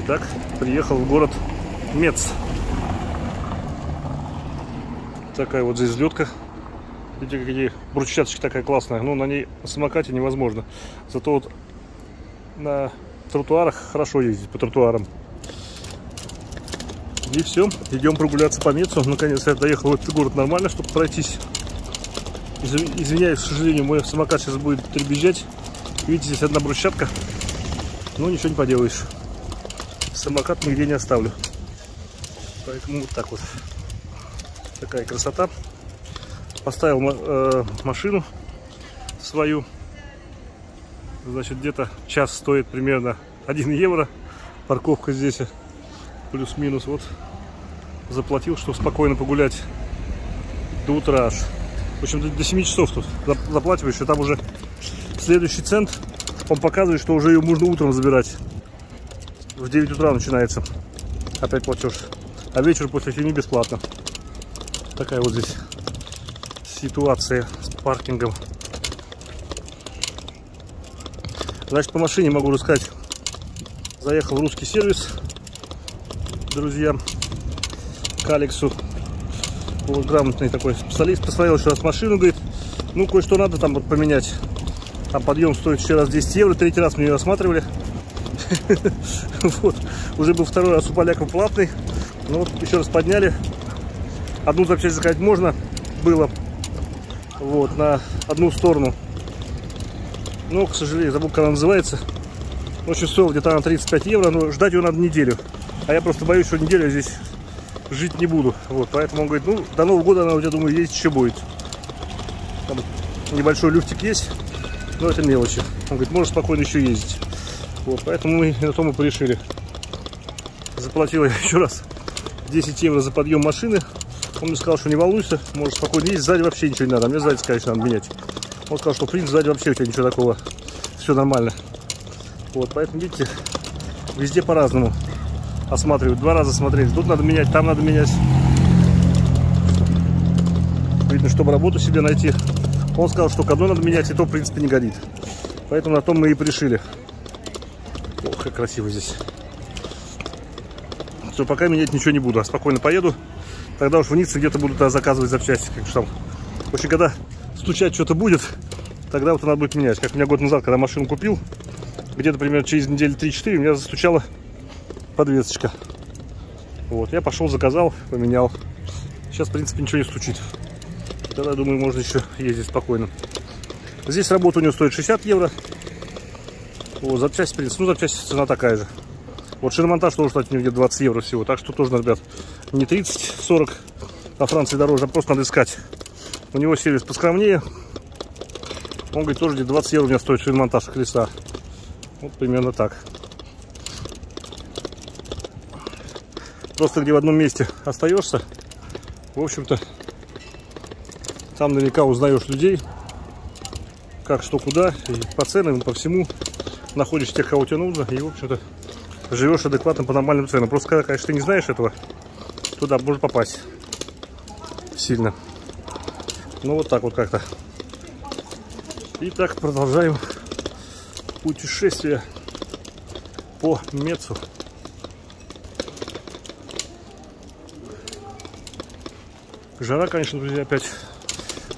Итак, приехал в город Мец. Такая вот здесь взлетка. Видите, какие брусчаточка такая классная. Ну, на ней самокате невозможно. Зато вот на тротуарах хорошо ездить, по тротуарам. И все, идем прогуляться по Мецу. Наконец я доехал в этот город нормально, чтобы пройтись. Извиняюсь, к сожалению, мой самокат сейчас будет требезжать. Видите, здесь одна брусчатка. Но ничего не поделаешь. Самокат нигде не оставлю. Поэтому вот так вот. Такая красота. Поставил э, машину свою. Значит, где-то час стоит примерно 1 евро. Парковка здесь плюс-минус. Вот заплатил, чтобы спокойно погулять до утра аж. В общем, до, до 7 часов тут заплативаешь, и там уже следующий цент, он показывает, что уже ее можно утром забирать. В 9 утра начинается опять платеж. А вечер после 7 бесплатно. Такая вот здесь ситуация с паркингом. Значит, по машине могу рассказать. Заехал в русский сервис, друзья, к Алексу. Вот грамотный такой специалист посмотрел еще раз машину, говорит, ну, кое-что надо там вот поменять. Там подъем стоит еще раз 10 евро, третий раз мы ее рассматривали. Вот, уже был второй раз у поляков платный. Ну вот, еще раз подняли. Одну запчасть заказать можно было. Вот, на одну сторону. Но, к сожалению, забыл, как она называется. Очень стоило где-то на 35 евро, но ждать ее надо неделю. А я просто боюсь, что неделю здесь жить не буду. Вот, поэтому он говорит, ну, до Нового года она у тебя, думаю, есть еще будет. Там небольшой люфтик есть, но это мелочи. Он говорит, можешь спокойно еще ездить. Вот, поэтому мы на то мы порешили. Заплатил я еще раз 10 евро за подъем машины. Он мне сказал, что не волнуйся, можешь спокойно ездить. Сзади вообще ничего не надо. А мне сзади, конечно, надо менять. Он сказал, что в принципе сзади вообще у тебя ничего такого. Все нормально. Вот, поэтому, видите, везде по-разному осматривают. Два раза смотрели. Тут надо менять, там надо менять. Видно, чтобы работу себе найти. Он сказал, что к надо менять, и то, в принципе, не горит. Поэтому на том мы и пришили. Красиво здесь. Все, пока менять ничего не буду, а спокойно поеду. Тогда уж в Ницце где-то буду тогда заказывать запчасти, как там. В общем, когда стучать что-то будет, тогда вот надо будет менять. Как у меня год назад, когда машину купил, где-то примерно через недели 3-4 у меня застучала подвесочка. Вот, я пошел, заказал, поменял. Сейчас, в принципе, ничего не стучит. Тогда, думаю, можно еще ездить спокойно. Здесь работа у него стоит 60 евро. Вот, запчасть, в принципе, ну, запчасть цена такая же. Вот шиномонтаж тоже, кстати, где-то 20 евро всего. Так что тоже, ребят, не 30-40 на Франции дороже, а просто надо искать. У него сервис поскромнее. Он говорит, тоже где-то 20 евро у меня стоит шиномонтаж колеса. Вот примерно так. Просто где в одном месте остаешься, в общем-то, там наверняка узнаешь людей, как, что, куда, и по ценам, и по всему. Находишь тех, кого тебе нужно, и, в общем-то, живешь адекватно по нормальным ценам. Просто когда, конечно, ты не знаешь этого, туда можешь попасть сильно. Ну, вот так вот как-то. Итак, продолжаем путешествие по Мецу. Жара, конечно, друзья, опять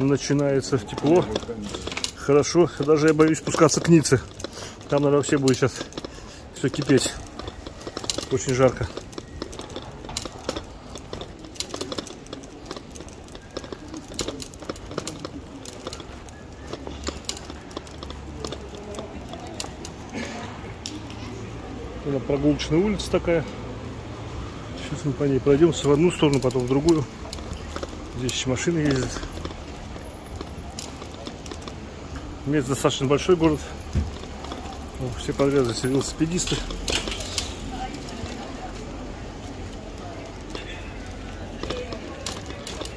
начинается тепло. Хорошо. Даже я боюсь спускаться к Ницце. Там, наверное, вообще будет сейчас все кипеть. Очень жарко. Это прогулочная улица такая. Сейчас мы по ней пройдемся в одну сторону, потом в другую. Здесь еще машины ездят. Мец достаточно большой город. Все здесь велосипедисты.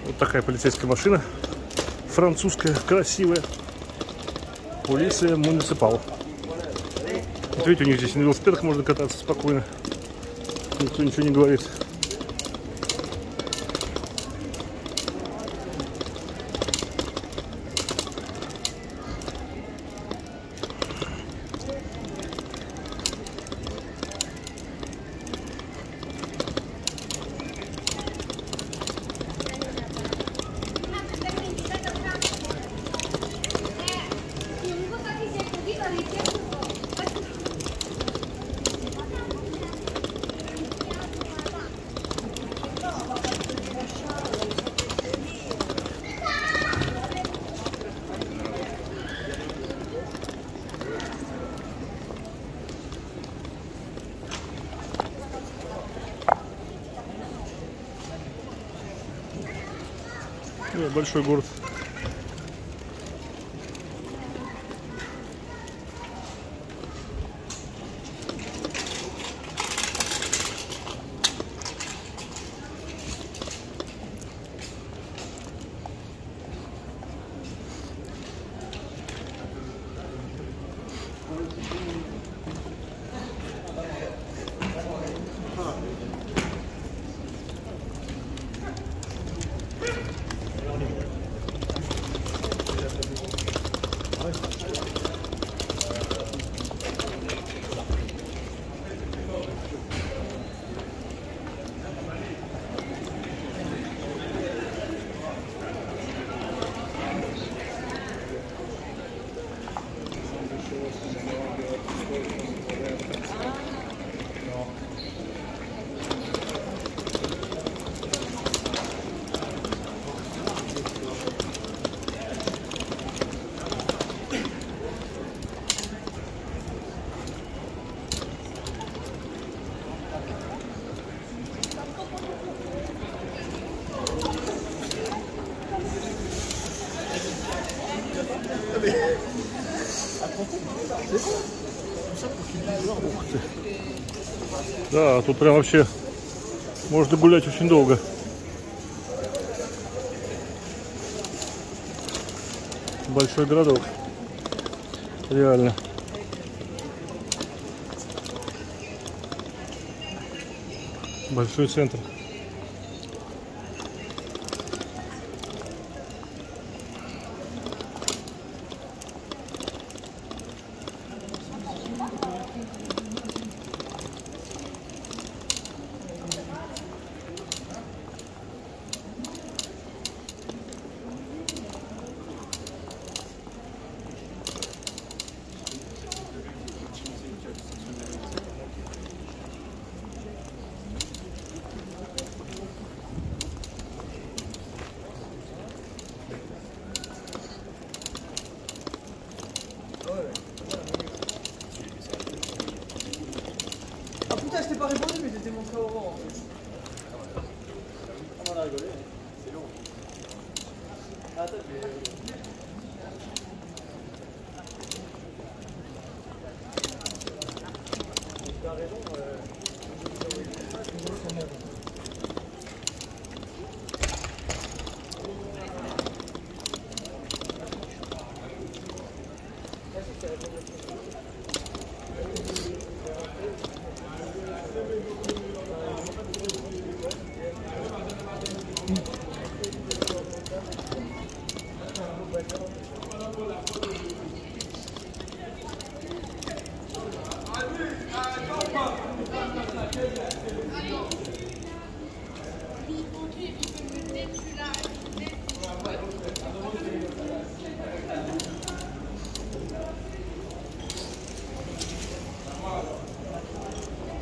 Вот такая полицейская машина. Французская, красивая. Полиция муниципал. Вот видите, у них здесь на велосипедах можно кататься спокойно. Никто ничего не говорит. Большой город. Да, тут прям вообще можно гулять очень долго. Большой городок. Реально. Большой центр.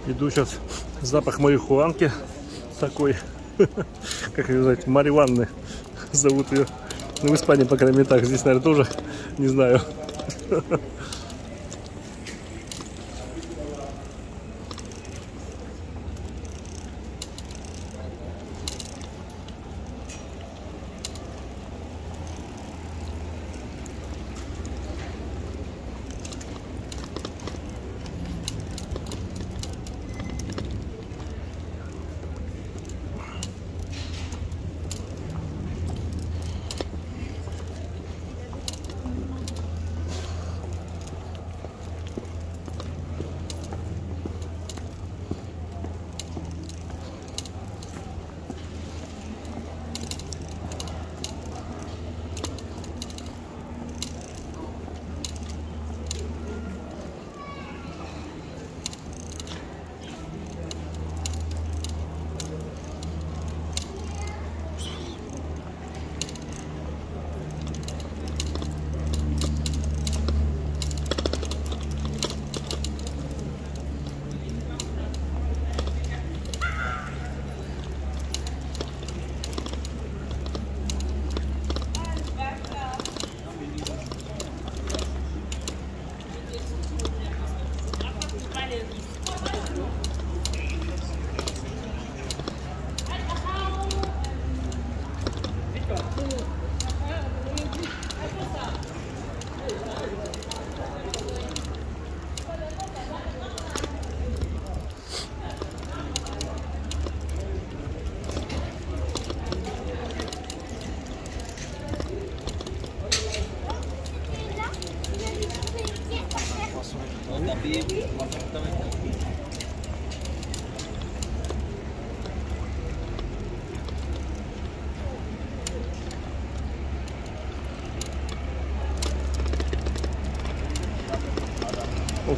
Иду сейчас запах марихуанки такой, как ее назвать, Мариванны зовут ее. Ну, в Испании, по крайней мере, так. Здесь, наверное, тоже, не знаю.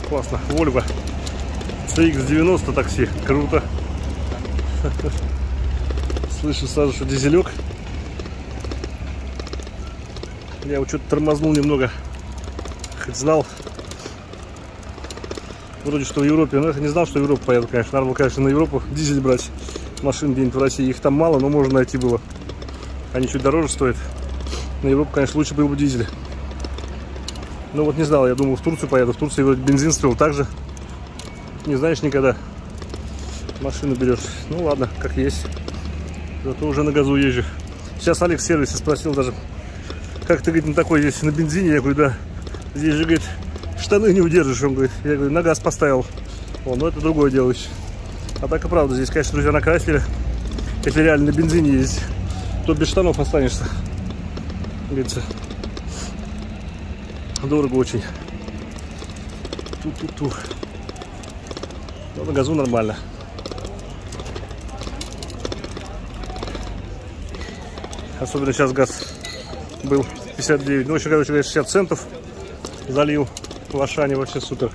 Классно. Вольво. CX-90 такси. Круто. Слышу сразу, что дизелек. Я вот что-то тормознул немного. Хоть знал. Вроде что в Европе. Но я не знал, что в Европу поеду, конечно. Надо было, конечно, на Европу дизель брать. Машин где-нибудь в России. Их там мало, но можно найти было. Они чуть дороже стоят. На Европу, конечно, лучше был бы дизель. Ну вот не знал, я думал в Турцию поеду. В Турции вроде бензин стоил так же. Не знаешь никогда. Машину берешь. Ну ладно, как есть. Зато уже на газу езжу. Сейчас Алекс в сервисе спросил даже, как ты, говорит, на такой здесь на бензине? Я говорю, да. Здесь же, говорит, штаны не удержишь. Он говорит, я говорю, на газ поставил. О, ну это другое дело еще. А так и правда, здесь, конечно, друзья, накрасили. Если реально на бензине ездить, то без штанов останешься. Говорится. Дорого очень. Ту-ту-ту. Но на газу нормально. Особенно сейчас газ был 59. Ну, еще, короче, 60 центов залил в Ашане. Вообще супер.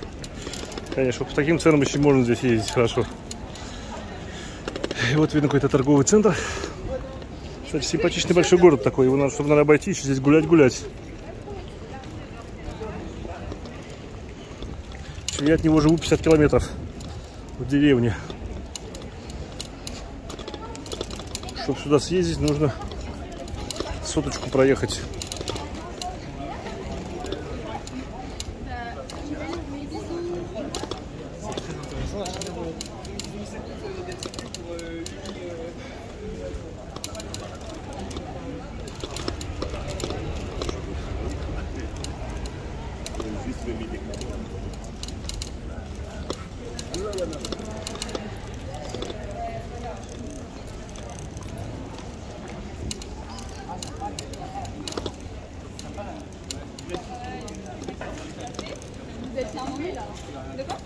Конечно, по таким ценам еще можно здесь ездить хорошо. И вот видно какой-то торговый центр. Кстати, симпатичный большой город такой. Его надо, чтобы надо обойти, еще здесь гулять-гулять. Я от него живу 50 километров в деревне. Чтобы сюда съездить, нужно соточку проехать. देखो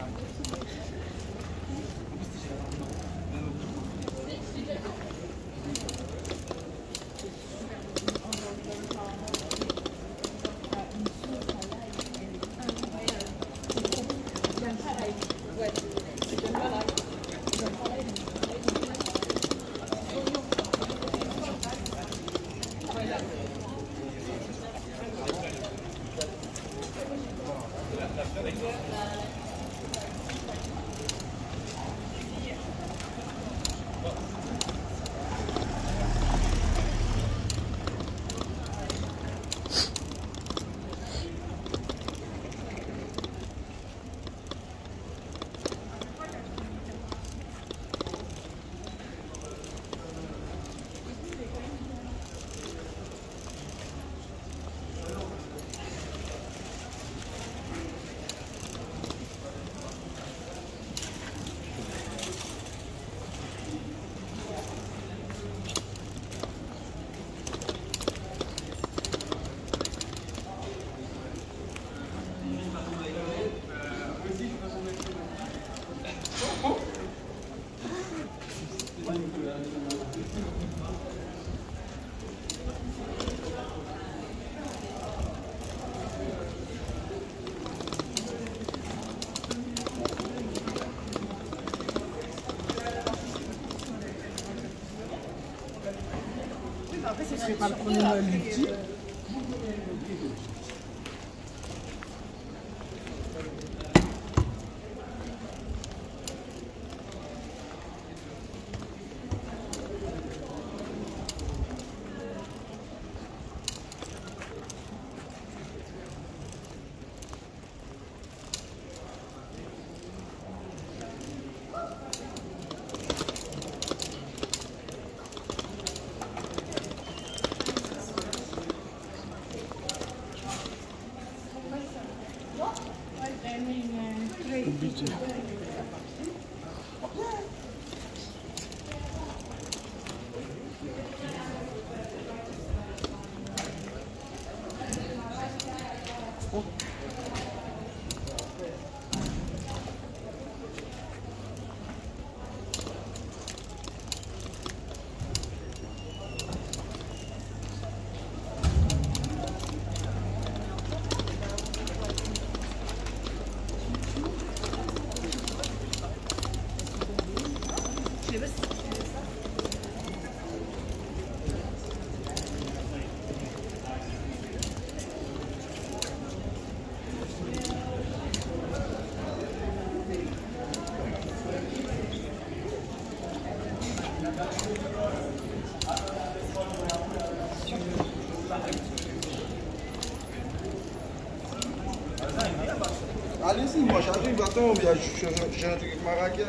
principal pour nous, l'outil. 哦。moi j'arrive, attends, j'ai un truc avec Marrakech.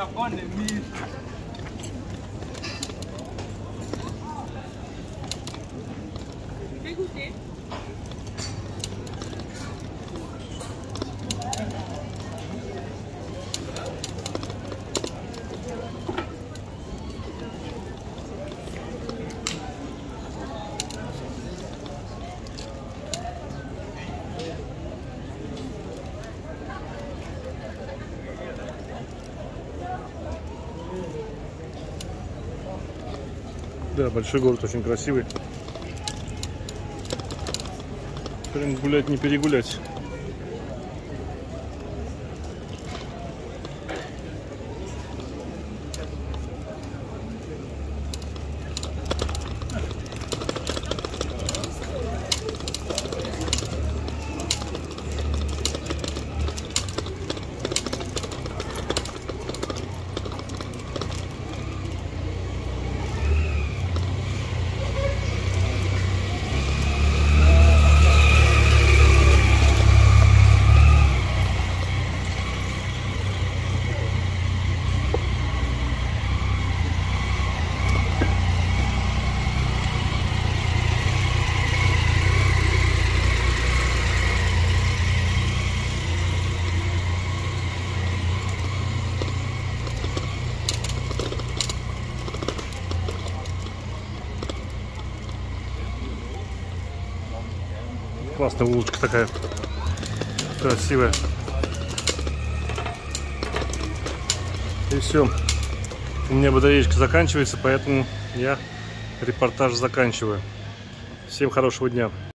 Chaconne, mais... Да, большой город, очень красивый. Прям гулять не перегулять. Классная улочка такая. Красивая. И все. У меня батареечка заканчивается, поэтому я репортаж заканчиваю. Всем хорошего дня.